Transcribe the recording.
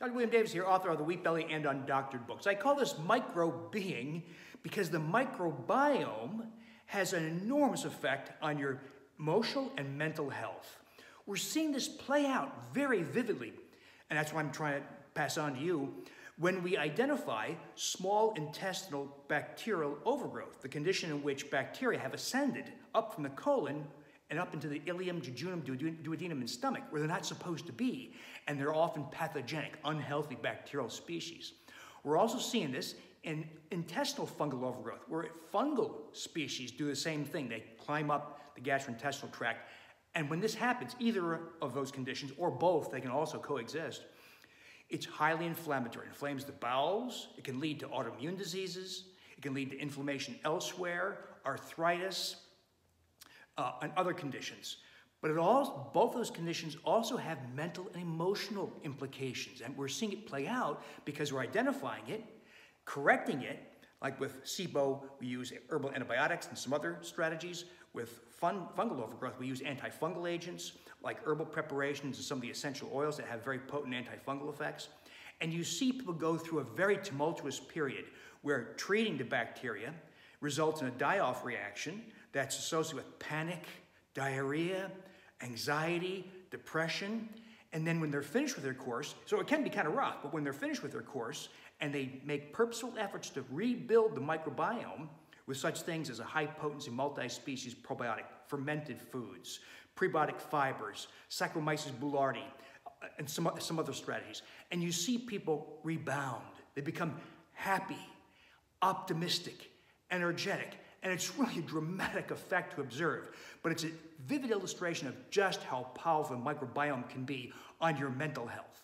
Dr. William Davis here, author of The Wheat Belly and Undoctored books. I call this microbe-being because the microbiome has an enormous effect on your emotional and mental health. We're seeing this play out very vividly, and that's what I'm trying to pass on to you, when we identify small intestinal bacterial overgrowth, the condition in which bacteria have ascended up from the colon and up into the ileum, jejunum, duodenum, and stomach, where they're not supposed to be, and they're often pathogenic, unhealthy bacterial species. We're also seeing this in intestinal fungal overgrowth, where fungal species do the same thing. They climb up the gastrointestinal tract, and when this happens, either of those conditions, or both, they can also coexist, it's highly inflammatory. It inflames the bowels, it can lead to autoimmune diseases, it can lead to inflammation elsewhere, arthritis, uh, and other conditions. But it all, both those conditions also have mental and emotional implications. And we're seeing it play out because we're identifying it, correcting it, like with SIBO, we use herbal antibiotics and some other strategies. With fun, fungal overgrowth, we use antifungal agents like herbal preparations and some of the essential oils that have very potent antifungal effects. And you see people go through a very tumultuous period where treating the bacteria results in a die-off reaction that's associated with panic, diarrhea, anxiety, depression. And then when they're finished with their course, so it can be kind of rough, but when they're finished with their course and they make purposeful efforts to rebuild the microbiome with such things as a high potency multi species probiotic, fermented foods, prebiotic fibers, Saccharomyces boulardii, uh, and some, some other strategies. And you see people rebound. They become happy, optimistic, energetic. And it's really a dramatic effect to observe, but it's a vivid illustration of just how powerful the microbiome can be on your mental health.